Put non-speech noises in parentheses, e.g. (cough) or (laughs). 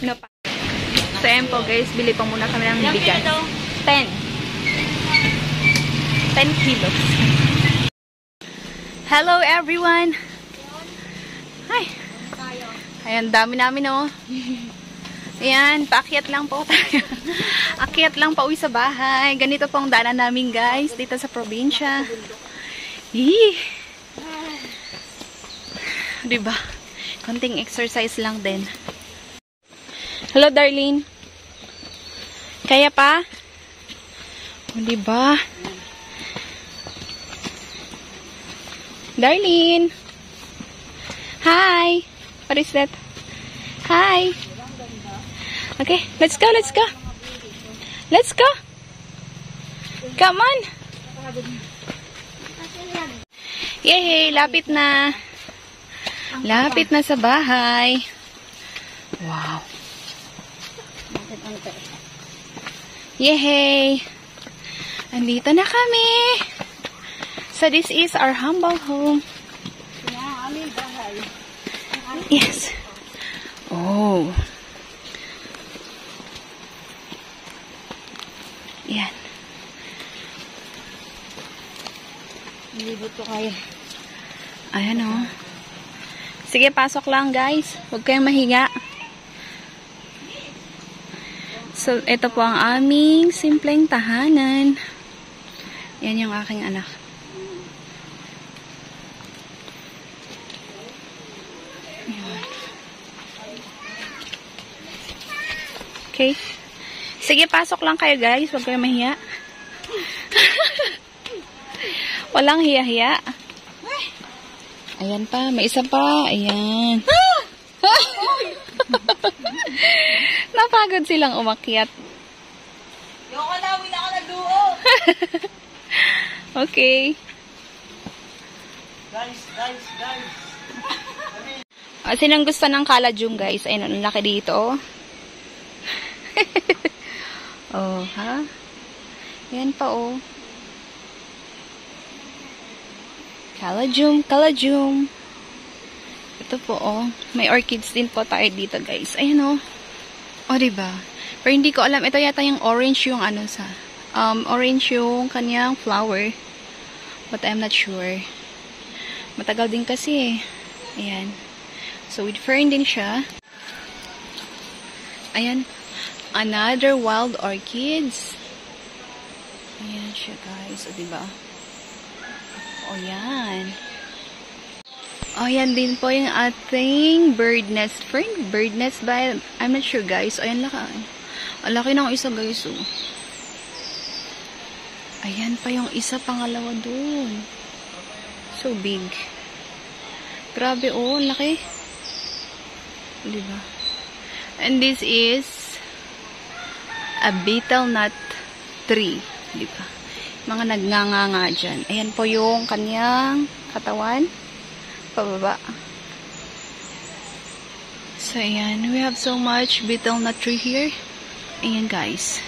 No pa. Sa Empo guys, bili pa muna kami ng bigas. 10. 10 kilos. Hello everyone! Hi! Ayan, dami namin oh. Ayan, paakyat lang po tayo. (laughs) Akyat lang pa uwi sa bahay. Ganito po ang daanan namin guys, dito sa probinsya. Yee! (laughs) Diba? Konting exercise lang din. Hello, Darlene. Kaya pa? O, diba? Darlene. Hi. What is that? Hi. Okay, let's go, let's go. Let's go. Come on. Yay, lapit na. Lapit na sa bahay. Wow. Yay! Andito na kami. So this is our humble home. Yes. Oh. Yan. Nilibot ko kaya. Ayan o. Sige, pasok lang guys. Huwag kayong mahiga. So, ito po ang aming simpleng tahanan. Yan yung aking anak. Okay. Sige, pasok lang kayo guys. Huwag kayong mahiya. (laughs) Walang hiya-hiya. Ayan pa. May isa pa. Ayan. (laughs) Napagod silang umakyat. Yoko na, wala ka na duo. (laughs) Okay. Guys, guys, guys. Uh, (laughs) sinong gusto ng kalajung, guys? Ayun, ang laki dito, oh. oh, ha? Yan pa, oh. Kalajum, kalajum. Ito po, oh. May orchids din po tayo dito, guys. Ayan, oh. Oh, diba? Pero hindi ko alam. Ito yata yung orange yung ano sa... Um, orange yung kanyang flower. But I'm not sure. Matagal din kasi, eh. Ayan. So, with fern din siya. Ayan. Another wild orchids. Ayan siya, guys. O, diba? O, yan. O, yan din po yung ating bird nest. Fern bird nest ba? I'm not sure, guys. O, ayan, laki. Ang laki ng isa, guys. O. Ayan pa yung isa, pangalawa dun. So big. Grabe, oh, laki. Diba? And this is a betel nut tree. Diba? Mga nagnganga dyan. Ayan po yung kanyang katawan. Pababa. So, ayan. We have so much betel nut tree here. Ayan, guys.